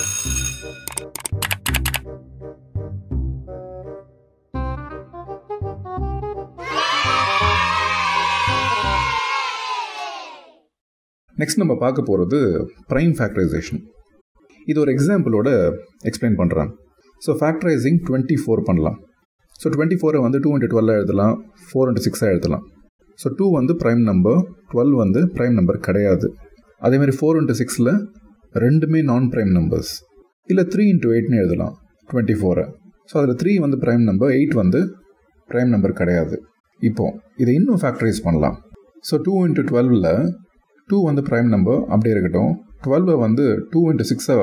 Next நம்ம பார்க்க போகிறது ப்ரைம் ஃபேக்டரைசேஷன் இது ஒரு எக்ஸாம்பிளோட எக்ஸ்பிளைன் பண்ணுறாங்க ஸோ ஃபேக்டரைசிங் டுவெண்ட்டி ஃபோர் பண்ணலாம். ஸோ டுவெண்ட்டி ஃபோரை வந்து டூ இன்ட்டு டுவெல் எழுதலாம் ஃபோர் இன்ட்டு சிக்ஸாக எழுதலாம். ஸோ டூ வந்து ப்ரைம் நம்பர் டுவெல் வந்து ப்ரைம் நம்பர் கிடையாது. அதேமாதிரி ஃபோர் இன்ட்டு சிக்ஸில் ரெண்டுமே நான் ப்ரைம் நம்பர்ஸ் இல்லை த்ரீ இன்ட்டு எயிட்னு எழுதலாம். டுவெண்ட்டி ஃபோரை ஸோ அதில் த்ரீ வந்து ப்ரைம் நம்பர் எயிட் வந்து ப்ரைம் நம்பர் கிடையாது. இப்போது இதை இன்னும் ஃபேக்டரைஸ் பண்ணலாம். ஸோ டூ இன்ட்டு டுவெல்வில் டூ வந்து ப்ரைம் நம்பர் அப்படியே இருக்கட்டும். டுவெல்வை வந்து டூ இன்ட்டு சிக்ஸை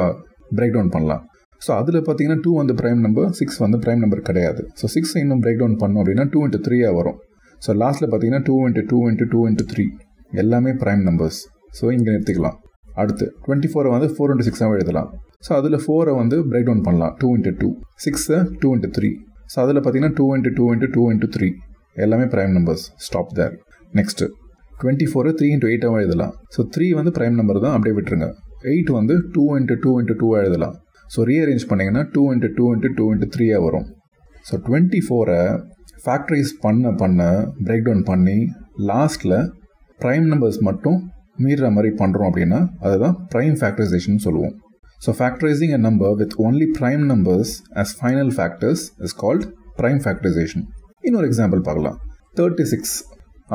பிரேக் டவுன் பண்ணலாம். ஸோ அதில் பார்த்தீங்கன்னா டூ வந்து ப்ரைம் நம்பர் சிக்ஸ் வந்து ப்ரைம் நம்பர் கிடையாது. ஸோ சிக்ஸ் இன்னும் பிரேக் டவுன் பண்ணோம் அப்படின்னா டூ இன்ட்டு த்ரீயாக வரும். ஸோ லாஸ்ட்டில் பார்த்தீங்கன்னா two into two into two into three எல்லாமே ப்ரைம் நம்பர்ஸ் ஸோ இங்கே நிறுத்திக்கலாம். அடுத்து டுவெண்ட்டி ஃபோரை வந்து ஃபோர் இன்ட்டு சிக்ஸாக எழுதலாம் ஸோ அதில் ஃபோரை வந்து பிரேக் டவுன் பண்ணலாம் டூ இன்ட்டு டூ சிக்ஸை டூ இன்ட்டு த்ரீ ஸோ அதில் பார்த்தீங்கன்னா two into two into two into three எல்லாமே prime numbers stop there next twenty ஃபோரை த்ரீ இன்ட்டு எயிட்டாகவும் எழுதலாம் ஸோ த்ரீ வந்து ப்ரைம் நம்பர் தான் அப்படியே விட்டுருங்க எயிட் வந்து டூ இன்ட்டு டூ இன்ட்டு டூவாக எழுதலாம் ஸோ ரீஅரேஞ்ச் பண்ணிங்கன்னா two into two into two into த்ரீயாக வரும் ஸோ டுவெண்ட்டி ஃபோரை ஃபேக்ட்ரைஸ் பண்ண பண்ண பிரேக் டவுன் பண்ணி லாஸ்ட்டில் ப்ரைம் நம்பர்ஸ் மட்டும் மீறுற மாதிரி பண்ணுறோம் அப்படின்னா அதுதான் ப்ரைம் ஃபேக்டரைசேஷன் சொல்லுவோம். So factorising a number with only prime numbers as final factors is called prime factorisation இன்னொரு எக்ஸாம்பிள் பார்க்கலாம். தேர்ட்டி சிக்ஸ்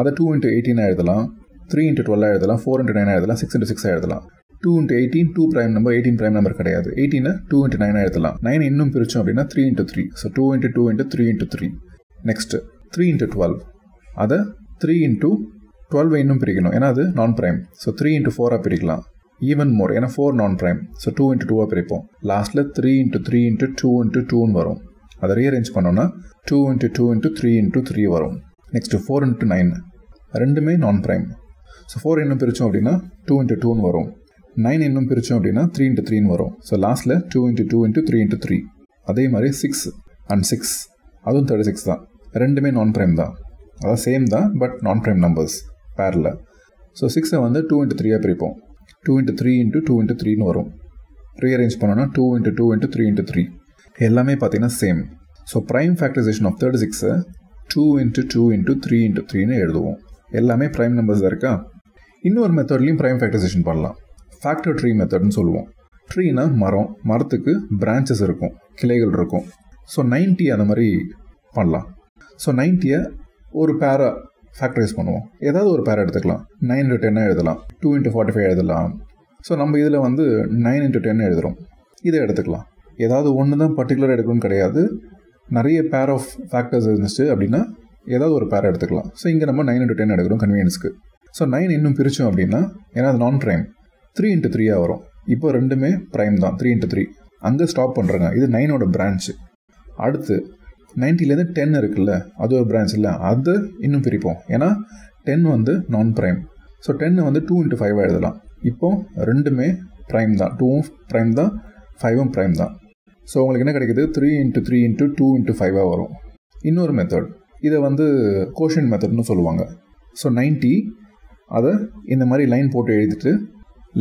அதை டூ இன்ட்டு எயிட்டீனாக எழுதலாம். த்ரீ இன்ட்டு டுவெல்லாக எழுதலாம். ஃபோர் இன்ட்டு நைனாக எழுதலாம். சிக்ஸ் இன்ட்டு சிக்ஸாக எழுதலாம். Two into eighteen two prime number eighteen prime number கிடையாது. எயிட்டீனை டூ இன்ட்டு நைனாக எழுதலாம். நைன் இன்னும் பிரிச்சோம் அப்படின்னா three into three so two into two into three into three next three into twelve அதை த்ரீ இன்ட்டு டுவெல்வை இன்னும் பிரிக்கணும். ஏன்னா அது நான் ப்ரைம் ஸோ த்ரீ இன்ட்டு ஃபோராக பிரிக்கலாம். ஈவன் மோர் ஏன்னா ஃபோர் நான் ப்ரைம் ஸோ டூ இன்ட்டு டூவாக பிரிப்போம். லாஸ்ட்டில் three into three into two into டூன்னு வரும். அதை ரீஅரேஞ்ச் பண்ணோன்னா two into two into three into three வரும். நெக்ஸ்ட்டு ஃபோர் இன்ட்டு நைன் ரெண்டுமே நான் ப்ரைம் ஸோ ஃபோர் இன்னும் பிரித்தோம் அப்படின்னா டூ இன்ட்டு டூன்னு வரும். நைன் இன்னும் பிரித்தோம் அப்படின்னா த்ரீ இன்ட்டு த்ரீன்னு வரும். ஸோ லாஸ்ட்டில் two into two into three into three அதே மாதிரி சிக்ஸ் அண்ட் சிக்ஸ் அதுவும் தேர்ட்டி சிக்ஸ் தான். ரெண்டுமே நான் ப்ரைம் தான். அதான் சேம் தான் பட் நான் ப்ரைம் நம்பர்ஸ் பேரில் ஸோ சிக்ஸை வந்து டூ இன்ட்டு த்ரீயாக பிரிப்போம். Two into three into two into த்ரீன்னு வரும். ரீஅரேஞ்ச் பண்ணோன்னா two into two into three into three எல்லாமே பார்த்தீங்கன்னா same so prime factorization of thirty சிக்ஸை two into two into three into த்ரீன்னு எழுதுவோம். எல்லாமே ப்ரைம் நம்பர்ஸ் தான் இருக்கா? இன்னொரு மெத்தட்லையும் ப்ரைம் ஃபேக்டரைசேஷன் பண்ணலாம். ஃபேக்டர் ட்ரீ மெத்தட்னு சொல்லுவோம். ட்ரீனா மரம் மரத்துக்கு பிரான்ச்சஸ் இருக்கும் கிளைகள் இருக்கும். ஸோ நைன்ட்டி அந்த மாதிரி பண்ணலாம். ஸோ நைன்ட்டியை ஒரு பேரா ஃபேக்டரைஸ் பண்ணுவோம். ஏதாவது ஒரு பேர் எடுத்துக்கலாம். நைன் இன்ட்டு டென்னாக எழுதலாம். டூ இன்ட்டு ஃபார்ட்டி ஃபைவ் எழுதலாம். ஸோ நம்ம இதில் வந்து நைன் இன்ட்டு டென் எழுதுகிறோம் இதை எடுத்துக்கலாம். ஏதாவது ஒன்று தான் பர்டிகுலராக எடுக்கணும்னு கிடையாது. நிறைய பேர் ஆஃப் ஃபேக்டர்ஸ் இருந்துச்சு அப்படின்னா ஏதாவது ஒரு பேர் எடுத்துக்கலாம். ஸோ இங்கே நம்ம நைன் இன்ட்டு டென் எடுக்கிறோம் கன்வீனியன்ஸ்க்கு ஸோ நைன் இன்னும் பிரித்தோம் அப்படின்னா ஏன்னா அது நான் ப்ரைம் த்ரீ இன்ட்டு த்ரீயாக வரும். இப்போ ரெண்டுமே ப்ரைம் தான். த்ரீ இன்ட்டு த்ரீ அங்கே ஸ்டாப் பண்ணுறாங்க இது நைனோட பிரான்ச்சு அடுத்து நைன்ட்டிலேருந்து டென் இருக்குல்ல அது ஒரு பிரான்ச் இல்லை அது இன்னும் பிரிப்போம். ஏன்னா டென் வந்து நான் ப்ரைம் ஸோ டென்னு வந்து டூ இன்ட்டு ஃபைவாக எழுதலாம். இப்போ ரெண்டுமே ப்ரைம் தான். டூவும் ப்ரைம் தான் ஃபைவும் ப்ரைம் தான். ஸோ உங்களுக்கு என்ன கிடைக்குது? Three into three into two into ஃபைவாக வரும். இன்னொரு மெத்தட் இதை வந்து கோஷன் மெத்தட்னு சொல்லுவாங்க. ஸோ நைன்ட்டி அதை இந்த மாதிரி லைன் போட்டு எழுதிட்டு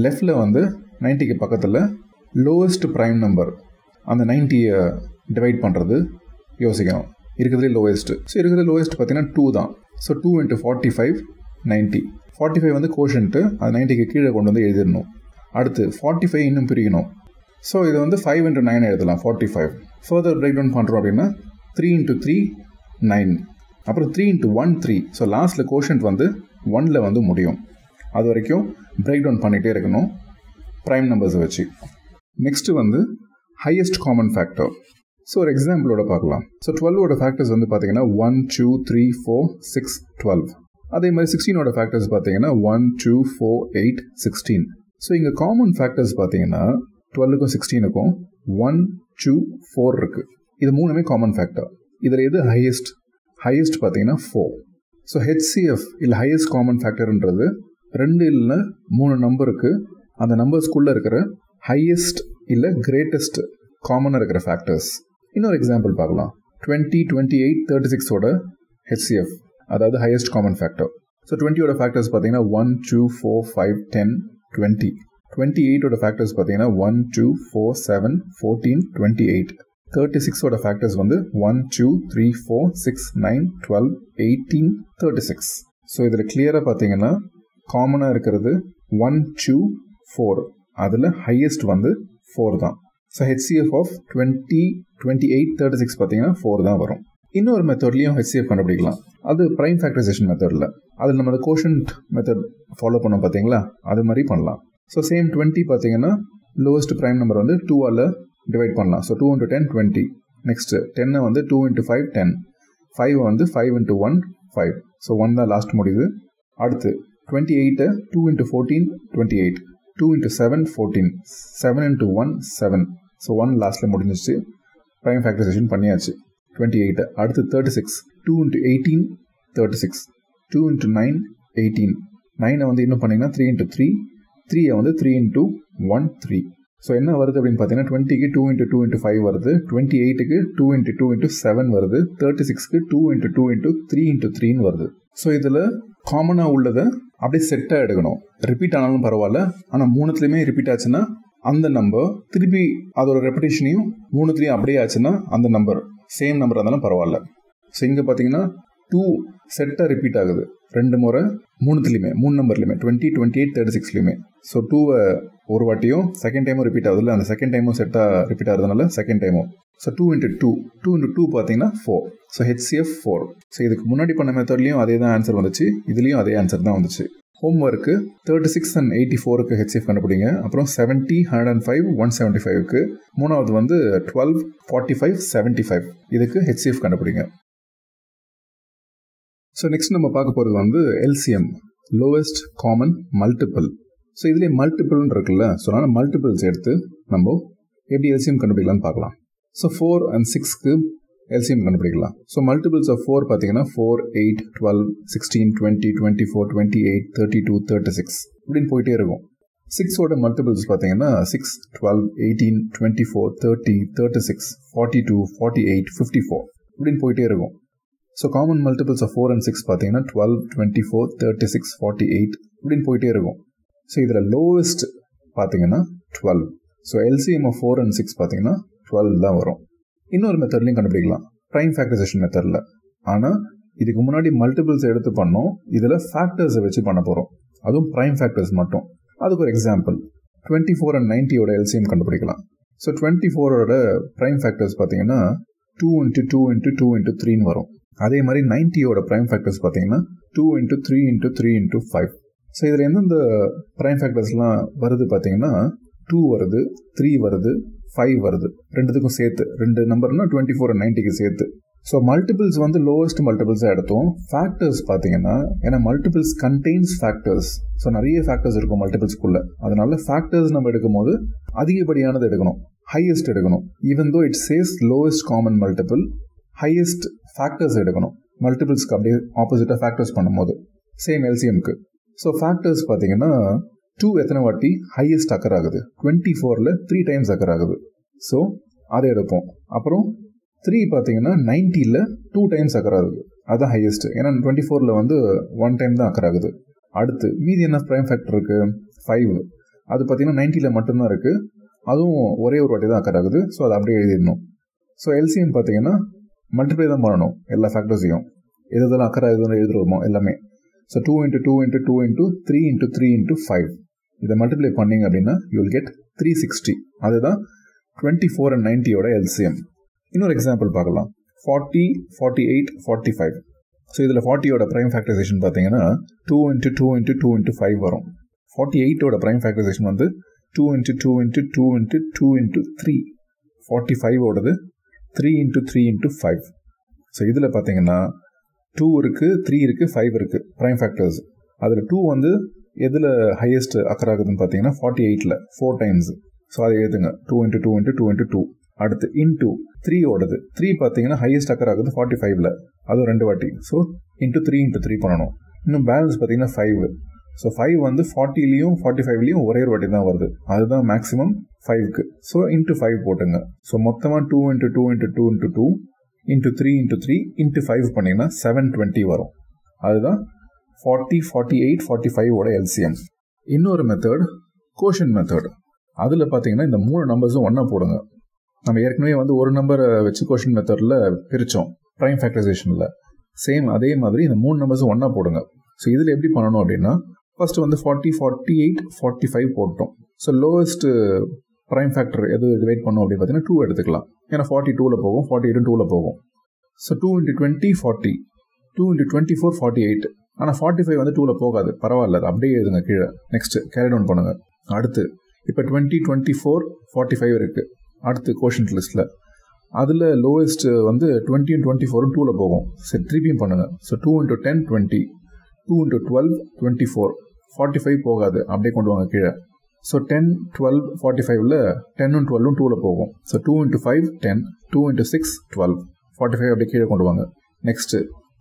லெஃப்டில் வந்து நைன்ட்டிக்கு பக்கத்தில் லோவஸ்ட் ப்ரைம் நம்பர் அந்த நைன்ட்டியை டிவைட் பண்ணுறது யோசிக்கணும். இருக்கிறதுலே லோவஸ்ட்டு ஸோ இருக்கிறது லோவஸ்ட் பார்த்தீங்கன்னா டூ தான். So two into forty five ninety forty five வந்து கோஷன்ட்டு அது நைன்ட்டிக்கு கீழே கொண்டு வந்து எழுதிடணும். அடுத்து ஃபார்ட்டி ஃபைவ் இன்னும் பிரிக்கணும். ஸோ இது வந்து ஃபைவ் இன்ட்டு நைன் எழுதலாம் forty five further break down பண்ணுறோம் அப்படின்னா த்ரீ இன்ட்டு த்ரீ நைன் அப்புறம் three into one three so லாஸ்ட்டில் கோஷன்ட் வந்து ஒனில் வந்து முடியும். அது வரைக்கும் பிரேக் டவுன் பண்ணிகிட்டே இருக்கணும் ப்ரைம் நம்பர்ஸை வச்சு. நெக்ஸ்ட்டு வந்து ஹையஸ்ட் காமன் ஃபேக்டர் ஸோ ஒரு எக்ஸாம்பிளோட பார்க்கலாம். ஸோ டுவெல்வோட ஃபேக்டர்ஸ் வந்து பார்த்தீங்கன்னா one two three four six twelve அதே மாதிரி சிக்ஸ்டீனோட ஃபேக்டர்ஸ் பார்த்தீங்கன்னா one two four eight sixteen so இங்கே காமன் ஃபேக்டர்ஸ் பார்த்தீங்கன்னா டுவெல்லுக்கும் சிக்ஸ்டீனுக்கும் ஒன் டூ ஃபோர் இருக்குது இது மூணுமே காமன் ஃபேக்டர் இதில் எது ஹையஸ்ட் ஹையஸ்ட் பார்த்தீங்கன்னா ஃபோர் ஸோ ஹெச்சிஎஃப் இல்லை ஹையஸ்ட் காமன் ஃபேக்டர்ன்றது ரெண்டு இல்லை மூணு நம்பருக்கு அந்த நம்பர்ஸ்குள்ளே இருக்கிற ஹையஸ்ட் இல்லை கிரேட்டஸ்ட் காமனாக இருக்கிற ஃபேக்டர்ஸ் இன்னொரு எக்ஸாம்பிள் பார்க்கலாம். டுவெண்ட்டி டுவெண்ட்டி எயிட் தேர்ட்டி சிக்ஸோட ஹெச்சிஎஃப் அதாவது ஹையஸ்ட் காமன் ஃபேக்டர் ஸோ டுவெண்ட்டியோட ஃபேக்டர்ஸ் பார்த்தீங்கன்னா one two four five ten twenty twenty எயிட்டோட factors பார்த்தீங்கன்னா one two four seven fourteen twenty eight thirty சிக்ஸோட factors வந்து one two three four six nine twelve eighteen thirty six so இதில் கிளியராக பார்த்தீங்கன்னா காமனாக இருக்கிறது one two four அதில் highest வந்து four தான். So HCF of twenty twenty eight thirty six பார்த்தீங்கன்னா ஃபோர் தான் வரும். இன்னொரு மெத்தட்லையும் ஹெச்சிஎஃப் கண்டுபிடிக்கலாம். அது ப்ரைம் ஃபேக்டரைசேஷன் மெத்தடில் அதில் நம்ம அந்த கோஷன்ட் மெத்தட் ஃபாலோ பண்ணோம் பார்த்தீங்களா? அது மாதிரி பண்ணலாம். ஸோ சேம் டுவெண்ட்டி பார்த்தீங்கன்னா லோவஸ்ட் ப்ரைம் நம்பர் வந்து டூவால் டிவைட் பண்ணலாம். So two into ten twenty next டென்னை வந்து two into five ten five வந்து five into one five so one தான் லாஸ்ட் முடியுது அடுத்து twenty eight two into fourteen twenty eight two into seven fourteen seven into one seven so one லாஸ்ட்டில் முடிஞ்சிச்சு prime factorisation பண்ணியாச்சு. Twenty eight அடுத்து thirty six two into eighteen thirty six two into nine eighteen நைனை வந்து இன்னும் பண்ணிங்கன்னா three into three த்ரீயை வந்து three into one three so என்ன வருது அப்படின்னு பார்த்தீங்கன்னா டுவெண்ட்டிக்கு two into two into five வருது டுவெண்ட்டி எயிட்டுக்கு two into two into seven வருது thirty சிக்ஸ்க்கு two into two into three into த்ரீன்னு வருது. ஸோ இதில் காமனாக உள்ளதை அப்படியே செட்டாக எடுக்கணும். ரிப்பீட் ஆனாலும் பரவாயில்ல ஆனால் மூணுத்துலேயுமே ரிப்பீட் ஆச்சுன்னா அந்த நம்பர் திருப்பி அதோட ரெப்படேஷனையும் மூணுத்துலேயும் அப்படியே ஆச்சுன்னா அந்த நம்பர் சேம் நம்பர் இருந்தாலும் பரவாயில்ல. ஸோ இங்கே பார்த்தீங்கன்னா டூ செட்டாக ரிப்பீட் ஆகுது. ரெண்டு முறை மூணுத்துலேயுமே மூணு நம்பர்லையுமே டுவெண்ட்டி டுவெண்ட்டி எயிட் தேர்ட்டி சிக்ஸ்லையுமே ஸோ டூவை ஒரு வாட்டியும் செகண்ட் டைமும் ரிப்பீட் ஆகுதுல்ல அந்த செகண்ட் டைமும் செட்டாக ரிப்பீட் ஆகுறதுனால செகண்ட் டைமும் so two into two two into two பார்த்தீங்கன்னா four so HCF four so இதுக்கு முன்னாடி பண்ண மெத்தட்லேயும் அதே தான் ஆன்சர் வந்துச்சு இதுலேயும் அதே ஆன்சர் தான் வந்துச்சு. Home work thirty six and eighty ஃபோருக்கு ஹெச்எஃப் கண்டுபிடிங்க. அப்புறம் seventy hundred and five one seventy ஃபைவ்க்கு மூணாவது வந்து twelve forty five seventy five இதுக்கு ஹெச்எஃப் கண்டுபிடிங்க. ஸோ நெக்ஸ்ட் நம்ம பார்க்க போகிறது வந்து LCM lowest common multiple so இதுலேயே மல்டிபிள்னு இருக்குல்ல ஸோ அதனால் மல்டிபிள்ஸ் எடுத்து நம்ம எப்படி எல்சிஎம் கண்டுபிடிக்கலாம்னு பார்க்கலாம். ஸோ ஃபோர் அண்ட் சிக்ஸ்க்கு எல்சிஎம் கண்டுபிடிக்கலாம். ஸோ மல்டிபிள்ஸ் ஆஃப் ஃபோர் பார்த்தீங்கன்னா four eight twelve sixteen twenty twenty four twenty eight thirty two thirty six இப்படின்னு போயிட்டே இருக்கும். சிக்ஸோட மல்டிபிள்ஸ் பார்த்தீங்கன்னா six twelve eighteen twenty four thirty thirty six forty two forty eight fifty four இப்படின்னு போயிட்டே இருக்கும். So common multiples of four and six பார்த்தீங்கன்னா twelve twenty four thirty six forty eight இப்படின்னு போயிட்டே இருக்கும். ஸோ இதில் லோவஸ்ட் பார்த்தீங்கன்னா twelve so LCM of four and six பார்த்தீங்கன்னா டுவெல் தான் வரும். இன்னொரு மெத்தட்லையும் கண்டுபிடிக்கலாம். ப்ரைம் ஃபேக்டரைசேஷன் மெத்தடில் ஆனால் இதுக்கு முன்னாடி மல்டிபிள்ஸ் எடுத்து பண்ணோம். இதில் ஃபேக்டர்ஸை வச்சு பண்ண போகிறோம் அதுவும் ப்ரைம் ஃபேக்டர்ஸ் மட்டும். அதுக்கு ஒரு எக்ஸாம்பிள் டுவெண்ட்டி ஃபோர் அண்ட் நைன்ட்டியோட எல்சிஎம் கண்டுபிடிக்கலாம். ஸோ டுவெண்ட்டி ஃபோரோட ப்ரைம் ஃபேக்டர்ஸ் பார்த்தீங்கன்னா two into two into two into த்ரீன்னு வரும். அதே மாதிரி நைன்ட்டியோட ப்ரைம் ஃபேக்டர்ஸ் பார்த்தீங்கன்னா two into three into three into five so இதில் எந்தெந்த ப்ரைம் ஃபேக்டர்ஸ்லாம் வருது பார்த்தீங்கன்னா டூ வருது த்ரீ வருது ஃபைவ் வருது. ரெண்டுத்துக்கும் சேர்த்து. ரெண்டு நம்பர்னா டுவெண்ட்டி ஃபோர் அண்ட் நைன்ட்டிக்கு சேர்த்து. ஸோ மல்டிபிள்ஸ் வந்து லோவஸ்ட் மல்டிபிள்ஸாக எடுத்தோம். ஃபேக்டர்ஸ் பார்த்தீங்கன்னா ஏன்னா மல்டிபிள்ஸ் கண்டெய்ன்ஸ் ஃபேக்டர்ஸ் ஸோ நிறைய ஃபேக்டர்ஸ் இருக்கும் மல்டிபிள்ஸ்க்குள்ள அதனால ஃபேக்டர்ஸ் நம்ம எடுக்கும் போது அதிகப்படியானது எடுக்கணும். ஹையஸ்ட் எடுக்கணும். Even though it says lowest common multiple highest factors எடுக்கணும். மல்டிபிள்ஸ்க்கு அப்படியே ஆப்போசிட்டாக ஃபேக்டர்ஸ் பண்ணும்போது. சேம் எல்சிஎம்க்கு ஸோ ஃபேக்டர்ஸ் பார்த்தீங்கன்னா டூ எத்தனை வாட்டி? ஹையஸ்ட் அக்கர் ஆகுது. டுவெண்ட்டி ஃபோரில் த்ரீ டைம்ஸ் அக்கர் ஆகுது. ஸோ அதை எடுப்போம். அப்புறம் த்ரீ பார்த்தீங்கன்னா நைன்ட்டியில் டூ டைம்ஸ் அக்கர் ஆகுது. அதுதான் ஹையஸ்ட் ஏன்னா டுவெண்ட்டி ஃபோரில் வந்து ஒன் டைம் தான் அக்கர் ஆகுது. அடுத்து மீதி என்ன ப்ரைம் ஃபேக்டர் இருக்குது ஃபைவ் அது பார்த்தீங்கன்னா நைன்ட்டியில் மட்டும்தான் இருக்குது அதுவும் ஒரே ஒரு வாட்டி தான் அக்கர் ஆகுது. ஸோ அதை அப்படியே எழுதிடணும். ஸோ எல்சிஎம் பார்த்தீங்கன்னா மல்டிப்ளை தான் பண்ணணும். எல்லா ஃபேக்டர்ஸையும் எது எதெல்லாம் அக்கர் ஆகுதுன்னு எழுதுருவோமோ எல்லாமே. So two into two into two into three into three into five இதை மல்டிப்ளை பண்ணிங்க அப்படின்னா you will get three sixty அதுதான் டுவெண்ட்டி ஃபோர் அண்ட் நைன்ட்டியோட எல்சிஎம் இன்னொரு எக்ஸாம்பிள் பார்க்கலாம் forty forty eight forty five so இதில் ஃபார்ட்டியோட ப்ரைம் ஃபேக்டரைசேஷன் பார்த்தீங்கன்னா two into two into two into five வரும் ஃபார்ட்டி எயிட்டோட ப்ரைம் ஃபேக்டரைசேஷன் வந்து two into two into two into two into three forty ஃபைவோடது three into three into five so இதில் பார்த்தீங்கன்னா two இருக்குது three இருக்குது ஃபைவ் இருக்குது prime factors அதில் two வந்து எதில் ஹையஸ்ட் அக்கர் ஆகுதுன்னு பார்த்தீங்கன்னா ஃபார்ட்டி எயிட்டில் ஃபோர் டைம்ஸ் ஸோ அதை எழுதுங்க. Two into two into two into two அடுத்து இன்டூ த்ரீயோடது த்ரீ பார்த்தீங்கன்னா ஹையஸ்ட் அக்கர் ஆகுது ஃபார்ட்டி ஃபைவ்ல அதுவும் ரெண்டு வாட்டி. So into three into three பண்ணணும். இன்னும் பேலன்ஸ் பார்த்தீங்கன்னா ஃபைவ் ஸோ ஃபைவ் வந்து ஃபார்ட்டிலையும் ஃபார்ட்டி ஃபைவ்லையும் ஒரே ஒரு வாட்டி தான் வருது. அதுதான் மேக்ஸிமம் ஃபைவ்க்கு ஸோ இன்ட்டு ஃபைவ் போட்டுங்க. ஸோ மொத்தமாக two into two into two into two into three into three into five பண்ணிங்கன்னா செவன் டுவெண்ட்டி வரும். அதுதான் ஃபார்ட்டி ஃபார்ட்டி எயிட் ஃபார்ட்டி ஃபைவோட எல்சிஎம் இன்னொரு மெத்தட் கோஷன் மெத்தட் அதில் பார்த்தீங்கன்னா இந்த மூணு நம்பர்ஸும் ஒன்றா போடுங்க. நம்ம ஏற்கனவே வந்து ஒரு நம்பரை வச்சு கோஷன் மெத்தடில் பிரித்தோம் ப்ரைம் ஃபேக்டரைசேஷனில் சேம் அதே மாதிரி இந்த மூணு நம்பர்ஸும் ஒன்றா போடுங்க. ஸோ இதில் எப்படி பண்ணணும் அப்படின்னா ஃபர்ஸ்ட் வந்து forty forty eight forty five போட்டோம். ஸோ லோவஸ்ட்டு ப்ரைம் ஃபேக்டர் எது டிவைட் பண்ணோம் அப்படின்னு பார்த்தீங்கன்னா டூ எடுத்துக்கலாம். ஏன்னா ஃபார்ட்டி டூவில் போகும் ஃபார்ட்டி எயிட் டூவில் போகும். So two into twenty forty two into twenty four forty eight ஆனால் ஃபார்ட்டி ஃபைவ் வந்து டூவில் போகாது. பரவாயில்ல அது அப்படியே எழுதுங்க கீழே. நெக்ஸ்ட் கேரி டவுன் பண்ணுங்கள் அடுத்து இப்போ twenty twenty four forty five இருக்குது அடுத்து கோஷன்ட் லிஸ்ட்டில் அதில் லோவஸ்ட் வந்து டுவெண்ட்டி டுவெண்ட்டி ஃபோரும் டூவில் போகும். சரி திருப்பியும் பண்ணுங்கள் so two into ten twenty two into twelve twenty four forty five போகாது. அப்படியே கொண்டு வாங்க கீழே. ஸோ டென் டுவெல் ஃபார்ட்டி ஃபைவ்ல டென்னும் டுவெல்லும் டூவில் போகும். So two into five ten two into six twelve forty five அப்படியே கீழே கொண்டு வாங்க. நெக்ஸ்ட்டு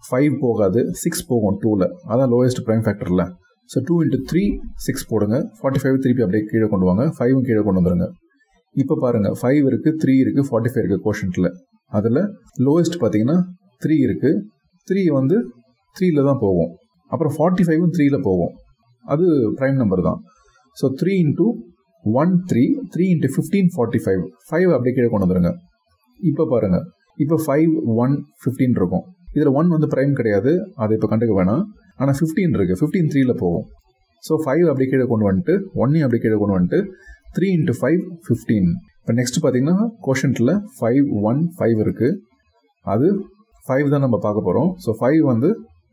ஃபைவ் போகாது சிக்ஸ் போகும் டூவில் அதான் lowest prime ஃபேக்டரில் so two into three six போடுங்க. ஃபார்ட்டி ஃபைவ் திருப்பி அப்படியே கீழே கொண்டு வாங்க. ஃபைவும் கீழே கொண்டு வந்துருங்க. இப்போ பாருங்கள் ஃபைவ் இருக்குது த்ரீ இருக்குது ஃபார்ட்டி ஃபைவ் இருக்குது கோஷன்ட்டில் அதில் லோயஸ்ட் பார்த்தீங்கன்னா த்ரீ இருக்குது த்ரீ வந்து த்ரீயில் தான் போகும். அப்புறம் ஃபார்ட்டி ஃபைவும் த்ரீயில் போகும். அது ப்ரைம் நம்பர் தான். So three into one three three into fifteen forty five five அப்படி கீழே கொண்டு வந்துருங்க. இப்போ பாருங்கள் இப்போ ஃபைவ் ஒன் ஃபிஃப்டீன் இருக்கும். இதில் ஒன் வந்து ப்ரைம் கிடையாது. அதை இப்போ கண்டுக்க வேணாம். ஆனால் ஃபிஃப்டீன் இருக்குது ஃபிஃப்டீன் த்ரீயில் போகும். ஸோ ஃபைவ் அப்படி கீழே கொண்டு வந்துட்டு ஒன்னையும் அப்படி கீழே கொண்டு வந்துட்டு த்ரீ இன்ட்டு ஃபைவ் ஃபிஃப்டீன் இப்போ நெக்ஸ்ட் பார்த்தீங்கன்னா கோஷன்ட்டில் ஃபைவ் ஒன் ஃபைவ் இருக்குது அது ஃபைவ் தான் நம்ம பார்க்க போகிறோம் ஸோ ஃபைவ் வந்து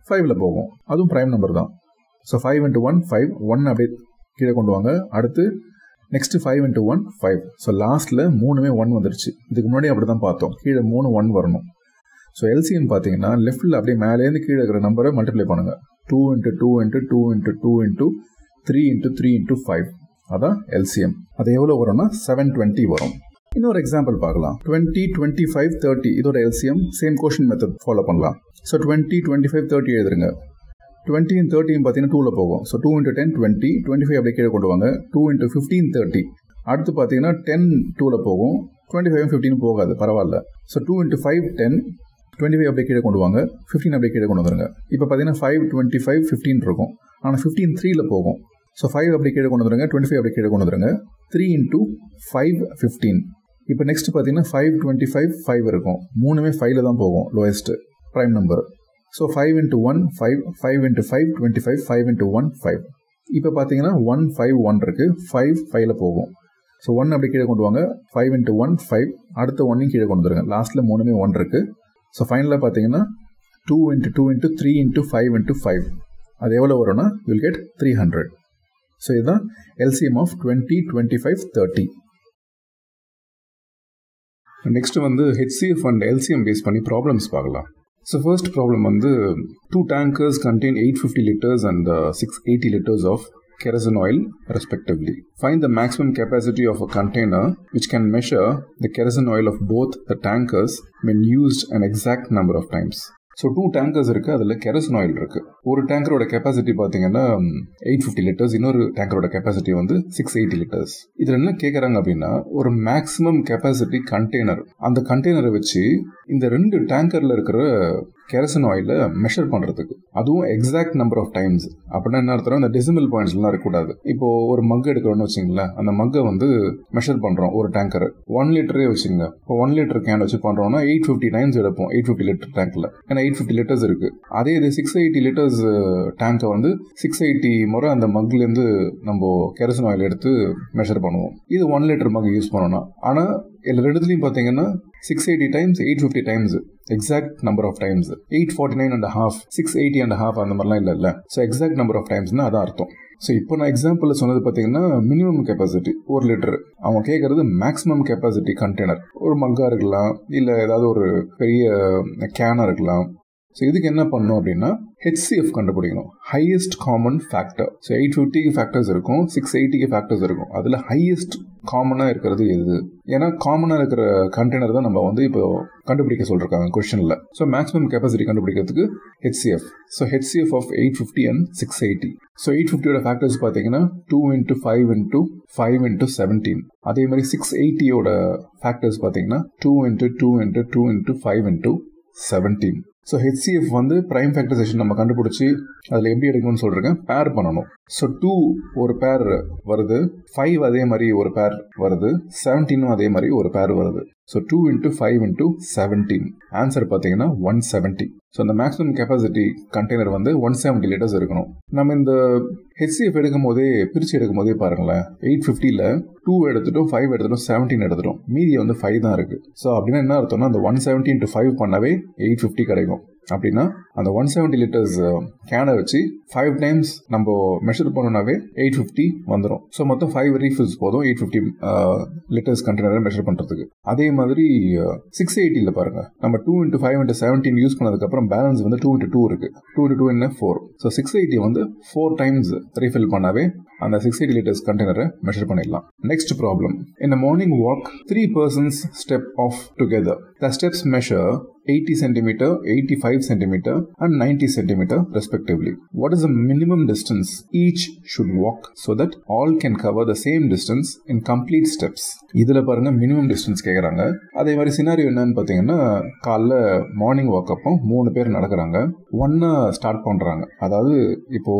ஃபைவ்ல போகும். அதுவும் ப்ரைம் நம்பர் தான். So five into one five one அப்படியே கீழே கொண்டு வாங்க. அடுத்து next five into one five so லாஸ்ட்டில் மூணுமே ஒன் வந்துருச்சு. இதுக்கு முன்னாடி அப்படி தான் பார்த்தோம். கீழே மூணு ஒன் வரணும். ஸோ எல்சிஎம் பார்த்தீங்கன்னா லெஃப்ட்டில் அப்படியே மேலேருந்து கீழே இருக்கிற நம்பரை மல்டிப்ளை பண்ணுங்க. Two into two into two into two into three into three into five அதான் எல்சிஎம் அது எவ்வளோ வரும்னா செவன் டுவெண்ட்டி வரும். இன்னொரு எக்ஸாம்பிள் பார்க்கலாம். டுவெண்ட்டி டுவெண்ட்டி ஃபைவ் தேர்ட்டி இதோட LCM same quotient method follow பண்ணலாம். So twenty twenty five thirty எழுதுருங்க. டுவெண்ட்டியும் தேர்ட்டியும் பார்த்தீங்கன்னா டூவில் போகும். So two into ten twenty twenty five அப்படி கீழே கொண்டு வாங்க. டூ இன்ட்டு ஃபிஃப்டீன் தேர்ட்டி அடுத்து பார்த்தீங்கன்னா டென் டூவில் போகும். டுவெண்ட்டி ஃபைவ் ஃபிஃப்டின் போகாது பரவாயில்ல. So two into five ten twenty five அப்படியே கீழே கொண்டு வாங்க. ஃபிஃப்டீன் அப்படியே கீழே கொண்டு வந்துருங்க. இப்போ பார்த்தீங்கன்னா ஃபைவ் டுவெண்ட்டி ஃபைவ் ஃபிஃப்டின் இருக்கும் ஆனால் ஃபிஃப்டீன் த்ரீயில் போகும். ஸோ ஃபைவ் அப்படி கீழே கொண்டு வந்துருங்க. டுவெண்ட்டி ஃபைவ் அப்படி கீழே கொண்டு வந்துருங்க. த்ரீ இன்ட்டு ஃபைவ் ஃபிஃப்டீன் இப்போ நெக்ஸ்ட் பார்த்தீங்கன்னா ஃபைவ் டுவெண்ட்டி ஃபைவ் ஃபைவ் இருக்கும். மூணுமே ஃபைவ்ல தான் போகும். Lowest prime number so five into one five five into five twenty five five into one five இப்போ பார்த்தீங்கன்னா ஒன் ஃபைவ் ஒன் இருக்குது ஃபைவ் ஃபைவ்ல போகும். ஸோ ஒன் அப்படி கீழே கொண்டு வாங்க. ஃபைவ் இன்ட்டு ஒன் ஃபைவ் அடுத்த ஒன்னையும் கீழே கொண்டு வந்துருங்க. லாஸ்ட்டில் மூணுமே ஒன் இருக்குது ஸோ ஃபைனலாக பார்த்தீங்கன்னா two into two into three into five into five அது எவ்வளோ வரும்னா will get three hundred so இதுதான் LCM of twenty twenty five thirty next வந்து ஹெச்சிஎஃப் அண்ட் எல்சிஎம் பேஸ் பண்ணி ப்ராப்ளம்ஸ் பார்க்கலாம். So first problem on the two tankers contain 850 liters and uh, 680 liters of kerosene oil respectively. Find the maximum capacity of a container which can measure the kerosene oil of both the tankers when used an exact number of times. So two tankers இருக்குது அதில் kerosene oil இருக்குது ஒரு டேங்கரோட capacity பார்த்தீங்கன்னா eight fifty litres இன்னொரு டேங்கரோட capacity வந்து six eighty litres இதில் என்ன கேட்குறாங்க அப்படின்னா ஒரு மேக்ஸிமம் கெப்பாசிட்டி கண்டெய்னர் அந்த கண்டெய்னரை வச்சு இந்த ரெண்டு டேங்கரில் இருக்கிற கெரசன் ஆயில மெஷர் பண்ணுறதுக்கு அதுவும் எக்ஸாக்ட் நம்பர் ஆஃப் டைம்ஸ் அப்படின்னா என்ன அர்த்தம் அந்த டெசிமல் பாயிண்ட்ஸ்லாம் இருக்கக்கூடாது. இப்போ ஒரு மக் எடுக்கிறோம்னு வச்சுங்களேன் அந்த மக்கை வந்து மெஷர் பண்ணுறோம் ஒரு டேங்கர் ஒன் லிட்டரே வச்சுங்க இப்போ ஒன் லிட்டர் கேன் வச்சு பண்ணுறோம்னா எயிட் ஃபிஃப்டி டைம்ஸ் எடுப்போம் எயிட் ஃபிஃப்டி லிட்டர் டேங்க்ல ஏன்னா எயிட் ஃபிஃப்டி லிட்டர்ஸ் இருக்கு. அதே இது சிக்ஸ் எயிட்டி லிட்டர்ஸ் டேங்கை வந்து சிக்ஸ் எயிட்டி முறை அந்த மக்லேருந்து நம்ம கெரசன் ஆயில் எடுத்து மெஷர் பண்ணுவோம். இது ஒன் லிட்டர் மக் யூஸ் பண்ணோம்னா. ஆனால் இல்லை ரெண்டுத்துலையும் பார்த்தீங்கன்னா six eighty times eight fifty times exact number of times eight forty nine and half six eighty and half அந்த மாதிரிலாம் இல்லை இல்லை. ஸோ எக்ஸாக்ட் நம்பர் ஆஃப் டைம்ஸ்னா அதான் அர்த்தம். ஸோ இப்போ நான் எக்ஸாம்பிள் சொன்னது பார்த்தீங்கன்னா மினிமம் கெப்பாசிட்டி ஒரு லிட்டர் அவங்க கேட்கறது மேக்ஸிமம் கெப்பாசிட்டி கண்டெய்னர் ஒரு மக்கா இருக்கலாம் இல்லை ஏதாவது ஒரு பெரிய கேனாக இருக்கலாம். ஸோ இதுக்கு என்ன பண்ணணும் அப்படின்னா ஹெச்சிஎஃப் கண்டுபிடிக்கணும். Highest common factor so eight ஃபிஃப்டிக்கு ஃபேக்டர்ஸ் இருக்கும் சிக்ஸ் எயிட்டிக்கு ஃபேக்டர்ஸ் இருக்கும். அதில் ஹையஸ்ட் காமனாக இருக்கிறது எது? ஏன்னா காமனாக இருக்கிற கண்டெய்னர் தான் நம்ம வந்து இப்போ கண்டுபிடிக்க சொல்லிருக்காங்க கொஸ்டினில் ஸோ மேக்ஸிமம் கெப்பாசிட்டி கண்டுபிடிக்கிறதுக்கு HCF so HCF of eight fifty and six eighty so eight ஃபிஃப்டியோட factors பார்த்தீங்கன்னா two into five into five into seventeen அதே மாதிரி சிக்ஸ் எயிட்டியோட ஃபேக்டர்ஸ் பார்த்தீங்கன்னா two into two into two into five into seventeen so HCF வந்து prime factorization நம்ம கண்டுபிடிச்சி அதில் எப்படி எடுக்கணும்னு சொல்லிருக்கேன் பேர் பண்ணணும். ஸோ டூ ஒரு பேர் வருது. ஃபைவ் அதே மாதிரி ஒரு பேர் வருது. செவன்டீனும் அதே மாதிரி ஒரு பேர் வருது. So two into five into seventeen answer பார்த்தீங்கன்னா ஒன் செவன்ட்டி ஸோ அந்த மேக்ஸிமம் கெப்பாசிட்டி கண்டெய்னர் வந்து ஒன் செவன்ட்டி லிட்டர்ஸ் இருக்கணும். நம்ம இந்த ஹெச்சிஎஃப் எடுக்கும் போதே பிரித்து எடுக்கும் போதே பாருங்களேன். எயிட் ஃபிஃப்டியில் டூ எடுத்துட்டோம் ஃபைவ் எடுத்துட்டோம் செவன்டீன் எடுத்துட்டோம். மீதி வந்து ஃபைவ் தான் இருக்குது ஸோ அப்படின்னா என்ன அர்த்தம்னா அந்த ஒன் செவன்ட்டி இன்ட்டு ஃபைவ் பண்ணவே எயிட் ஃபிஃப்டி கிடைக்கும். அப்படின்னா அந்த ஒன் செவன்ட்டி லிட்டர்ஸ் கேனை வச்சு ஃபைவ் டைம்ஸ் நம்ம மெஷர் பண்ணோம்னாவே எயிட் ஃபிஃப்டி வந்துடும் ஸோ மொத்தம் ஃபைவ் ரீஃபில்ஸ் போதும் எயிட் ஃபிஃப்டி லிட்டர்ஸ் கண்டெய்னரை மெஷர் பண்ணுறதுக்கு அதே மாதிரி சிக்ஸ் எயிட்டியில் பாருங்க. நம்ம two into five into seventeen use பண்ணதுக்கப்புறம் பேலன்ஸ் வந்து டூ இன்ட்டு டூ இருக்கு. டூ இன்ட்டு டூ என்ன? ஃபோர் ஸோ சிக்ஸ் எயிட்டி வந்து ஃபோர் டைம்ஸ் ரீஃபில் பண்ணாவே அந்த சிக்ஸ் எயிட்டி லிட்டர்ஸ் கண்டெய்னரை மெஷர் பண்ணிடலாம். Next problem in morning walk three persons step off together the steps measure 80 centimeter, 85 centimeter, and 90 centimeter respectively. What is the minimum distance each should walk so that all can cover the same distance in complete steps? இதில் பாருங்க minimum distance கேட்குறாங்க அதே மாதிரி scenario என்னன்னு பார்த்தீங்கன்னா காலைல morning walk அப்போ மூணு பேர் நடக்கிறாங்க. ஒன்னா ஸ்டார்ட் பண்ணுறாங்க அதாவது இப்போ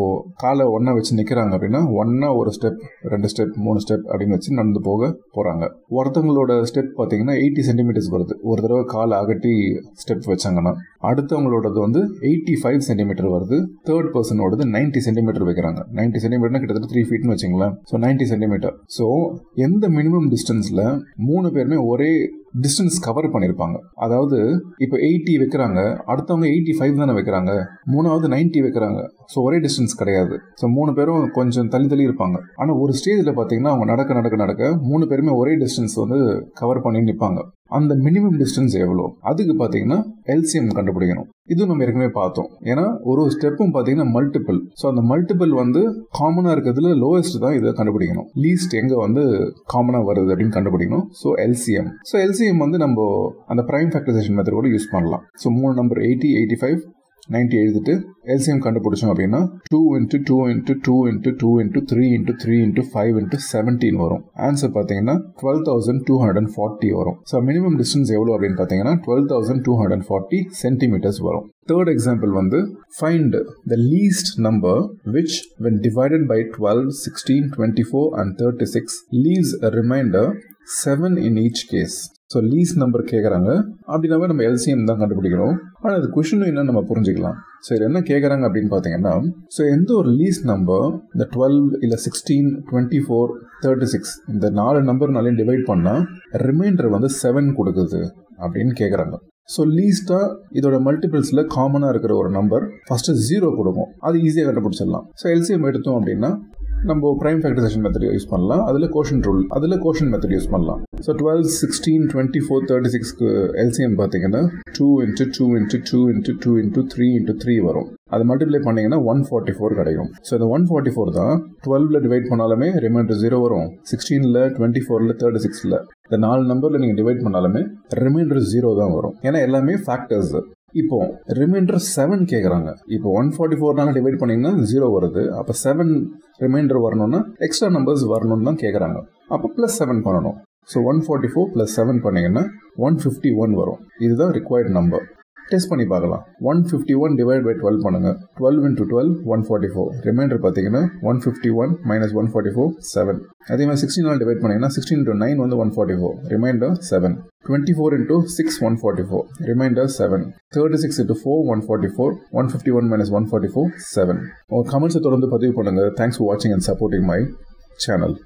காலை ஒன்னா வச்சு நிற்கிறாங்க அப்படின்னா ஒன்னா ஒரு ஸ்டெப் ரெண்டு ஸ்டெப் மூணு ஸ்டெப் அப்படின்னு வச்சு நடந்து போக போகிறாங்க ஒருத்தவங்களோட ஸ்டெப் பார்த்தீங்கன்னா எயிட்டி சென்டிமீட்டர்ஸ் வருது. ஒரு தடவை காலை அகட்டி ஸ்டெப் வச்சாங்கன்னா அடுத்தவங்களோடது வந்து எயிட்டி ஃபைவ் சென்டிமீட்டர் வருது. தேர்ட் பர்சனோடது நைன்டி சென்டிமீட்டர் வைக்கிறாங்க. நைன்டி சென்டிமீட்டர்னா கிட்டத்தட்ட த்ரீ ஃபீட்னு வச்சுங்களேன். ஸோ நைன்டி சென்டிமீட்டர் ஸோ எந்த மினிமம் டிஸ்டன்ஸில் மூணு பேருமே ஒரே டிஸ்டன்ஸ் கவர் பண்ணியிருப்பாங்க அதாவது இப்போ எயிட்டி வைக்கிறாங்க. அடுத்தவங்க எயிட்டி ஃபைவ் தானே வைக்கிறாங்க. மூணாவது நைன்டி வைக்கிறாங்க. ஸோ ஒரே டிஸ்டன்ஸ் கிடையாது. ஸோ மூணு பேரும் கொஞ்சம் தள்ளி தள்ளி இருப்பாங்க. ஆனால் ஒரு ஸ்டேஜில் பார்த்தீங்கன்னா அவங்க நடக்க நடக்க நடக்க மூணு பேருமே ஒரே டிஸ்டன்ஸ் வந்து கவர் பண்ணி நிற்பாங்க அந்த மினிமம் டிஸ்டன்ஸ் எவ்வளோ? அதுக்கு பார்த்தீங்கன்னா எல்சிஎம் கண்டுபிடிக்கணும். இதுவும் நம்ம ஏற்கனவே பார்த்தோம். ஏன்னா ஒரு ஸ்டெப்பும் பார்த்தீங்கன்னா மல்டிபிள் ஸோ அந்த மல்டிபிள் வந்து காமனாக இருக்கிறதுல லோவஸ்ட் தான் இதை கண்டுபிடிக்கணும். லீஸ்ட் எங்கே வந்து காமனாக வருது அப்படின்னு கண்டுபிடிக்கணும். ஸோ எல்சிஎம் ஸோ எல்சிஎம் வந்து நம்ம அந்த ப்ரைம் ஃபேக்டரைசேஷன் மெத்தட் கூட யூஸ் பண்ணலாம். ஸோ மூணு number eighty eighty five ninety எழுதிட்டு எல்சிஎம் கண்டுபிடிச்சோம் அப்படின்னா two into two into two into two into three into three into five into seventeen வரும் ஆன்சர் பார்த்தீங்கன்னா twelve thousand two hundred and forty வரும் so minimum distance எவ்வளோ அப்படின்னு பார்த்தீங்கன்னா twelve thousand two hundred and forty centimetres வரும் third example வந்து find the least number which when divided by twelve sixteen twenty four and thirty six leaves a remainder seven in each case so least number கேட்குறாங்க அப்படின்னாவே நம்ம LCM தான் கண்டுபிடிக்கிறோம் ஆனால் அது question என்ன நம்ம புரிஞ்சுக்கலாம். ஸோ இது என்ன கேட்குறாங்க அப்படின்னு பார்த்தீங்கன்னா ஸோ எந்த ஒரு லீஸ் நம்பர் இந்த டுவெல் இல்லை sixteen twenty four thirty six இந்த நாலு நம்பர்னாலே டிவைட் பண்ணால் ரிமைண்டர் வந்து செவன் கொடுக்குது அப்படின்னு கேட்குறாங்க ஸோ லீஸ்ட்டாக இதோட மல்டிபிள்ஸில் காமனாக இருக்கிற ஒரு நம்பர் ஃபஸ்ட்டு ஜீரோ கொடுக்கும். அது ஈஸியாக கண்டுபிடிச்சிடலாம். ஸோ எல்சிஎம் எடுத்தோம் அப்படின்னா நம்ம ப்ரைம் ஃபேக்டரைசேஷன் மெத்தட் யூஸ் பண்ணலாம். அதில் கோஷன் ரூல் அதில் கோஷன் மெத்தட் யூஸ் பண்ணலாம். So twelve sixteen twenty four thirty சிக்ஸ்க்கு LCM பார்த்தீங்கன்னா two into two into two into two into three into three வரும். அது மல்டிப்ளை பண்ணீங்கன்னா ஒன் ஃபார்ட்டி ஃபோர் கிடைக்கும். So இந்த ஒன் ஃபார்ட்டி ஃபோர் தான் டுவெல்வில் டிவைட் பண்ணாலுமே ரிமைண்டர் ஜீரோ வரும். சிக்ஸ்டீனில் டுவெண்ட்டி ஃபோரில் தேர்ட்டி சிக்ஸில் இந்த நாலு நம்பரில் நீங்கள் டிவைட் பண்ணாலுமே ரிமைண்டர் ஜீரோ தான் வரும். ஏன்னா எல்லாமே ஃபேக்டர்ஸ் இப்போ ரிமைண்டர் செவன் கேட்குறாங்க இப்போ ஒன் ஃபார்ட்டி ஃபோர்னால டிவைட் பண்ணிங்கன்னா ஜீரோ வருது. அப்போ செவன் ரிமைண்டர் வரணும்னா எக்ஸ்ட்ரா நம்பர்ஸ் வரணும்னு தான் கேட்குறாங்க அப்போ ப்ளஸ் செவன் பண்ணணும். So one forty four plus seven பண்ணிங்கன்னா ஒன் ஃபிஃப்டி ஒன் வரும். இதுதான் ரிக்வயர்ட் நம்பர் டெஸ்ட் பண்ணி பார்க்கலாம். One fifty one divide by twelve பண்ணுங்க. Twelve into twelve one forty four remainder பார்த்தீங்கன்னா one fifty one minus one forty four seven அதே மாதிரி sixteen divide பண்ணீங்கன்னா சிக்ஸ்டீன் டு நைன் வந்து one forty four remainder seven twenty four into six one forty four remainder seven thirty six into four one forty four one fifty one minus one forty four seven உங்கள் கமெண்ட்ஸை தொடர்ந்து பதிவு பண்ணுங்க. Thanks for வாட்சிங் and supporting my channel